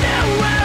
knew